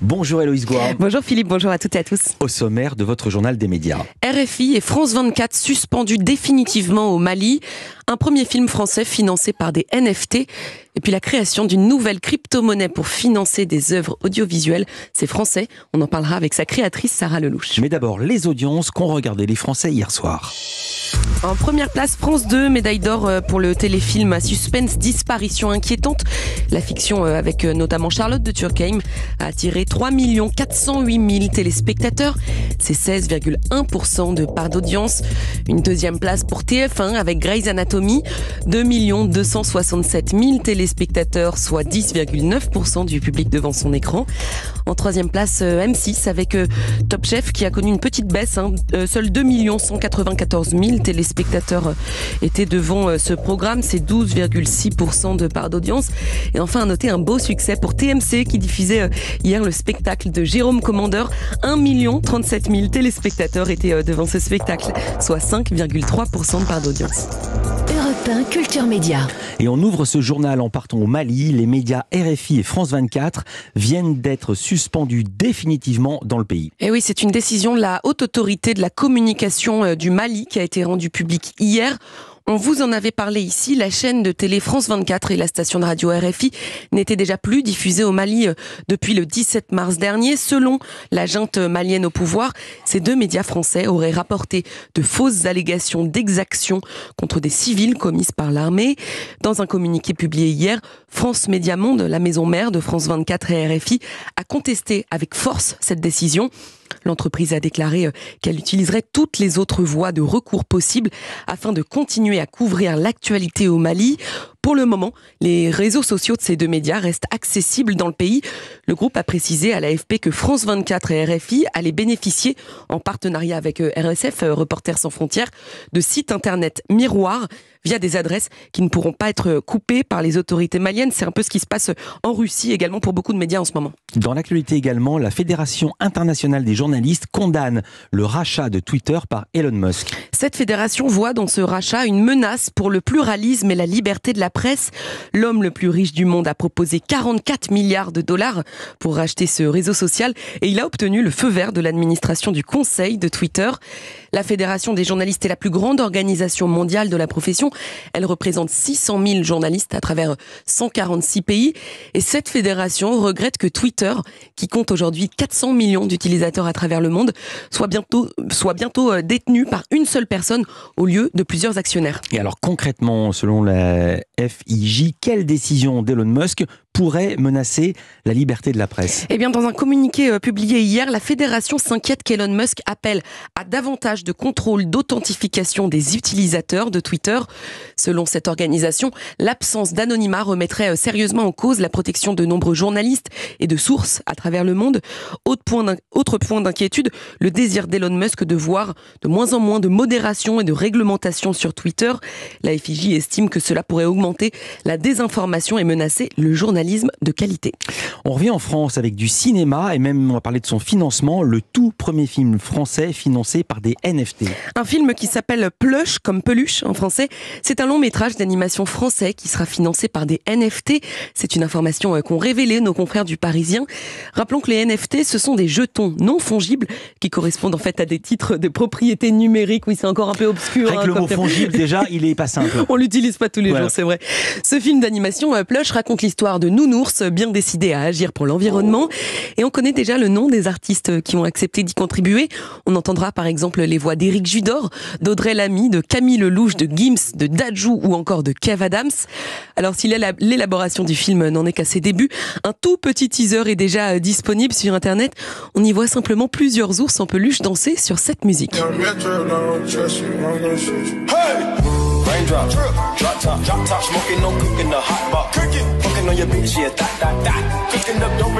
Bonjour Héloïse Gouard. Bonjour Philippe, bonjour à toutes et à tous. Au sommaire de votre journal des médias. RFI et France 24 suspendus définitivement au Mali. Un premier film français financé par des NFT. Et puis la création d'une nouvelle crypto-monnaie pour financer des œuvres audiovisuelles. C'est français. On en parlera avec sa créatrice Sarah Lelouch. Mais d'abord, les audiences qu'ont regardé les Français hier soir. En première place, France 2, médaille d'or euh, pour le téléfilm à suspense Disparition inquiétante. La fiction euh, avec euh, notamment Charlotte de Turckheim a attiré 3 408 000 téléspectateurs. C'est 16,1% de part d'audience. Une deuxième place pour TF1 avec Grey's Anatomy. 2 267 000 téléspectateurs, soit 10,9% du public devant son écran. En troisième place, M6 avec Top Chef qui a connu une petite baisse. Seuls 2 194 000 téléspectateurs étaient devant euh, ce programme, c'est 12,6% de part d'audience. Et enfin, à noter un beau succès pour TMC qui diffusait euh, hier le spectacle de Jérôme Commandeur. 1 37 000 téléspectateurs étaient euh, devant ce spectacle, soit 5,3% de part d'audience. Europe Culture Média. Et on ouvre ce journal en partant au Mali. Les médias RFI et France 24 viennent d'être suspendus définitivement dans le pays. Et oui, c'est une décision de la haute autorité de la communication du Mali qui a été rendue publique hier. On vous en avait parlé ici, la chaîne de télé France 24 et la station de radio RFI n'étaient déjà plus diffusées au Mali euh, depuis le 17 mars dernier. Selon la junte malienne au pouvoir, ces deux médias français auraient rapporté de fausses allégations d'exaction contre des civils commises par l'armée. Dans un communiqué publié hier, France Média Monde, la maison mère de France 24 et RFI, a contesté avec force cette décision. L'entreprise a déclaré euh, qu'elle utiliserait toutes les autres voies de recours possibles afin de continuer à couvrir l'actualité au Mali. Pour le moment, les réseaux sociaux de ces deux médias restent accessibles dans le pays. Le groupe a précisé à l'AFP que France 24 et RFI allaient bénéficier, en partenariat avec euh, RSF, euh, Reporters sans frontières, de sites internet miroirs via des adresses qui ne pourront pas être coupées par les autorités maliennes. C'est un peu ce qui se passe en Russie également pour beaucoup de médias en ce moment. Dans l'actualité également, la Fédération internationale des journalistes condamne le rachat de Twitter par Elon Musk. Cette fédération voit dans ce rachat une menace pour le pluralisme et la liberté de la presse. L'homme le plus riche du monde a proposé 44 milliards de dollars pour racheter ce réseau social et il a obtenu le feu vert de l'administration du conseil de Twitter. La Fédération des journalistes est la plus grande organisation mondiale de la profession. Elle représente 600 000 journalistes à travers 146 pays. Et cette fédération regrette que Twitter, qui compte aujourd'hui 400 millions d'utilisateurs à travers le monde, soit bientôt, soit bientôt euh, détenu par une seule personne au lieu de plusieurs actionnaires. Et alors concrètement, selon la FIJ, quelle décision d'Elon Musk pourrait menacer la liberté de la presse Eh bien, dans un communiqué euh, publié hier, la fédération s'inquiète qu'Elon Musk appelle à davantage de contrôle d'authentification des utilisateurs de Twitter. Selon cette organisation, l'absence d'anonymat remettrait euh, sérieusement en cause la protection de nombreux journalistes et de sources à travers le monde. Autre point d'inquiétude, le désir d'Elon Musk de voir de moins en moins de modération et de réglementation sur Twitter. La FIJ estime que cela pourrait augmenter la désinformation et menacer le journalisme de qualité. On revient en France avec du cinéma et même on va parler de son financement, le tout premier film français financé par des NFT. Un film qui s'appelle Plush comme peluche en français. C'est un long métrage d'animation français qui sera financé par des NFT. C'est une information euh, qu'ont révélé nos confrères du Parisien. Rappelons que les NFT, ce sont des jetons non fongibles qui correspondent en fait à des titres de propriété numérique. Oui, c'est encore un peu obscur. Avec hein, le mot fongible, déjà, il est pas simple. On l'utilise pas tous les jours, c'est vrai. Ce film d'animation euh, Plush raconte l'histoire de nounours bien décidés à agir pour l'environnement. Et on connaît déjà le nom des artistes qui ont accepté d'y contribuer. On entendra par exemple les voix d'Éric Judor, d'Audrey Lamy, de Camille Lelouch, de Gims, de Dajou ou encore de Kev Adams. Alors si l'élaboration du film n'en est qu'à ses débuts, un tout petit teaser est déjà disponible sur Internet. On y voit simplement plusieurs ours en peluche danser sur cette musique.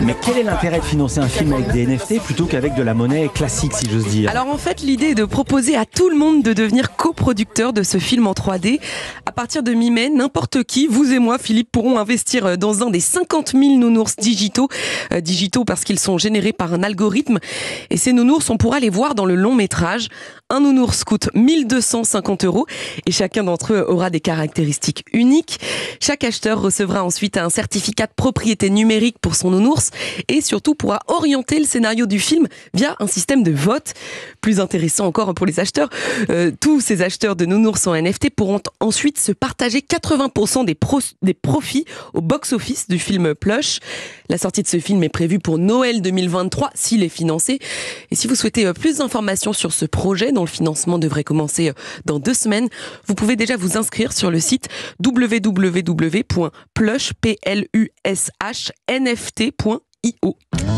Mais quel est l'intérêt de financer un film avec des NFT plutôt qu'avec de la monnaie classique, si j'ose dire Alors en fait, l'idée est de proposer à tout le monde de devenir coproducteur de ce film en 3D. À partir de mi-mai, n'importe qui, vous et moi, Philippe, pourront investir dans un des 50 000 nounours digitaux, euh, digitaux parce qu'ils sont générés par un algorithme. Et ces nounours, on pourra les voir dans le long métrage. Un nounours coûte 1250 euros et chacun d'entre eux aura des caractéristiques uniques. Chaque acheteur recevra ensuite un certificat de propriété numérique pour pour son nounours et surtout pourra orienter le scénario du film via un système de vote. Plus intéressant encore pour les acheteurs, euh, tous ces acheteurs de nounours en NFT pourront ensuite se partager 80% des, des profits au box-office du film Plush. La sortie de ce film est prévue pour Noël 2023 s'il est financé. Et si vous souhaitez euh, plus d'informations sur ce projet dont le financement devrait commencer euh, dans deux semaines, vous pouvez déjà vous inscrire sur le site www.plush.nft.io.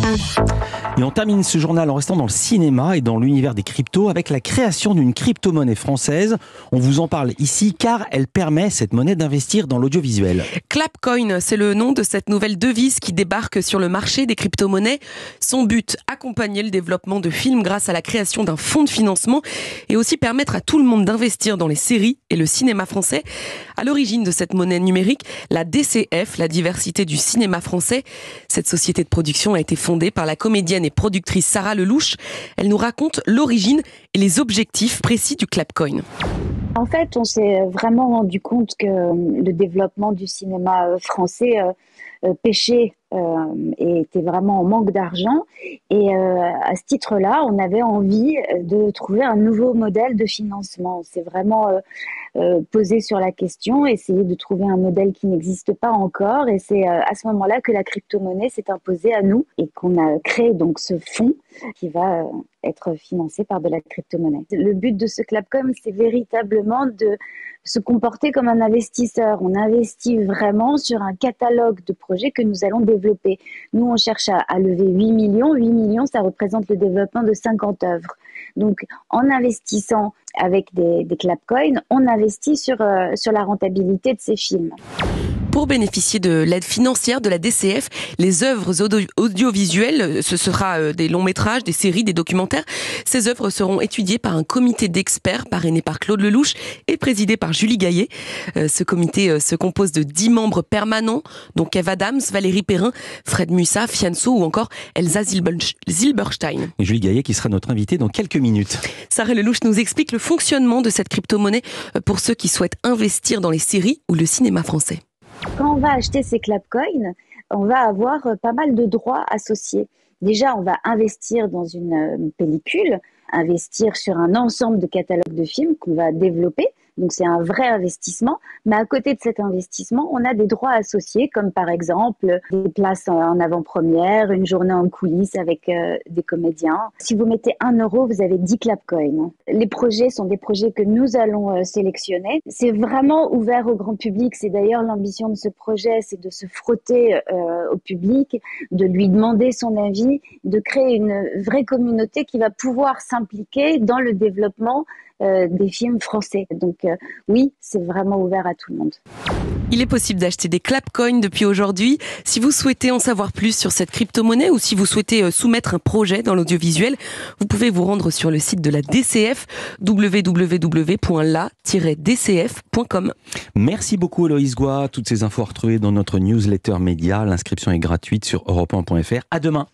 Et on termine ce journal en restant dans le cinéma et dans l'univers des cryptos avec la création d'une crypto-monnaie française. On vous en parle ici car elle permet cette monnaie d'investir dans l'audiovisuel. Clapcoin, c'est le nom de cette nouvelle devise qui débarque sur le marché des crypto-monnaies. Son but, accompagner le développement de films grâce à la création d'un fonds de financement et aussi permettre à tout le monde d'investir dans les séries et le cinéma français. À l'origine de cette monnaie numérique, la DCF, la diversité du cinéma français. Cette société de production a été fondée par la comédienne et productrice Sarah Lelouch. Elle nous raconte l'origine et les objectifs précis du Clapcoin. En fait, on s'est vraiment rendu compte que le développement du cinéma euh, français euh, euh, et était vraiment en manque d'argent. Et à ce titre-là, on avait envie de trouver un nouveau modèle de financement. C'est vraiment euh, poser sur la question, essayer de trouver un modèle qui n'existe pas encore. Et c'est euh, à ce moment-là que la crypto-monnaie s'est imposée à nous et qu'on a créé donc ce fonds qui va euh, être financé par de la crypto-monnaie. Le but de ce Clapcom, c'est véritablement de se comporter comme un investisseur. On investit vraiment sur un catalogue de projets que nous allons développer. Nous, on cherche à, lever 8 millions. 8 millions, ça représente le développement de 50 œuvres. Donc, en investissant avec des, des clapcoins, on investit sur, euh, sur la rentabilité de ces films. Pour bénéficier de l'aide financière de la DCF, les œuvres audiovisuelles, ce sera euh, des longs métrages, des séries, des documentaires, ces œuvres seront étudiées par un comité d'experts parrainé par Claude Lelouch et présidé par Julie Gaillet. Euh, ce comité se compose de dix membres permanents, dont Kev Adams, Valérie Perrin, Fred Mussa, Fianso ou encore Elsa Zilberstein. Et Julie Gaillet qui sera notre invitée dans quelques minutes. Sarah Lelouch nous explique le fonctionnement de cette crypto-monnaie euh, pour ceux qui souhaitent investir dans les séries ou le cinéma français. Quand on va acheter ces clapcoins, on va avoir euh, pas mal de droits associés. Déjà, on va investir dans une euh, pellicule, investir sur un ensemble de catalogues de films qu'on va développer. Donc c'est un vrai investissement. Mais à côté de cet investissement, on a des droits associés, comme par exemple des places en avant-première, une journée en coulisses avec euh, des comédiens. Si vous mettez un euro, vous avez 10 clapcoins. Les projets sont des projets que nous allons euh, sélectionner. C'est vraiment ouvert au grand public. C'est d'ailleurs l'ambition de ce projet, c'est de se frotter euh, au public, de lui demander son avis, de créer une vraie communauté qui va pouvoir s'impliquer dans le développement euh, des films français. Donc euh, oui, c'est vraiment ouvert à tout le monde. Il est possible d'acheter des clapcoins depuis aujourd'hui. Si vous souhaitez en savoir plus sur cette crypto-monnaie ou si vous souhaitez euh, soumettre un projet dans l'audiovisuel, vous pouvez vous rendre sur le site de la DCF www.la-dcf.com. Merci beaucoup Eloïse Goua. Toutes ces infos à retrouver dans notre newsletter média. L'inscription est gratuite sur europe1.fr. À demain.